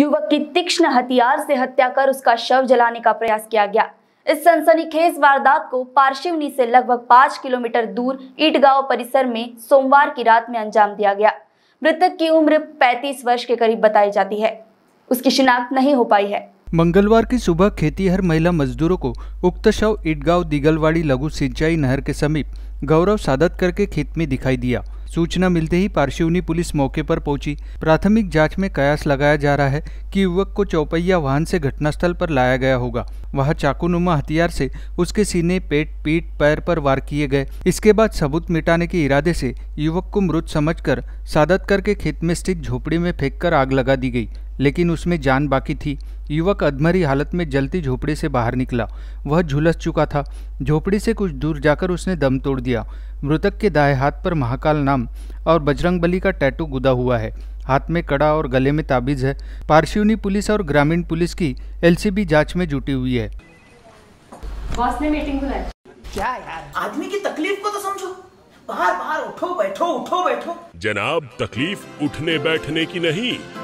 युवक की तीक्ष्ण हथियार से हत्या कर उसका शव जलाने का प्रयास किया गया। इस सनसनीखेज वारदात को पार्शिवनी से लगभग पाँच किलोमीटर दूर ईटगांव परिसर में सोमवार की रात में अंजाम दिया गया। मृतक की उम्र 35 वर्ष के करीब बताई जाती है। उसकी शिनाख्त नहीं हो पाई है। मंगलवार की सुबह खेतीहर महिला मजदूरों को उक्त शव ईटगांव दिगलवाड़ी लघु सिंचाई नहर के समीप गौरव सादत करके खेत में दिखाई दिया। सूचना मिलते ही पार्शिवनी पुलिस मौके पर पहुँची। प्राथमिक जाँच में कयास लगाया जा रहा है कि युवक को चौपहिया वाहन से घटनास्थल पर लाया गया होगा। वह चाकूनुमा हथियार से उसके सीने, पेट, पीठ, पैर पर वार किए गए। इसके बाद सबूत मिटाने के इरादे से युवक को मृत समझकर सादत करके खेत में स्थित झोपड़ी में फेंककर आग लगा दी गई, लेकिन उसमें जान बाकी थी। युवक अधमरी हालत में जलती झोपड़ी से बाहर निकला। वह झुलस चुका था। झोपड़ी से कुछ दूर जाकर उसने दम तोड़ दिया। मृतक के दाएँ हाथ पर महाकाल नाम और बजरंग बली का टैटू गुदा हुआ है। हाथ में कड़ा और गले में ताबीज है। पार्शिवनी पुलिस और ग्रामीण पुलिस की एलसीबी जाँच में जुटी हुई है। बॉस ने मीटिंग बुलाई। क्या यार? आदमी की तकलीफ़ को तो समझो। बाहर बाहर उठो बैठो उठो बैठो। जनाब तकलीफ़ उठने बैठने की नहीं।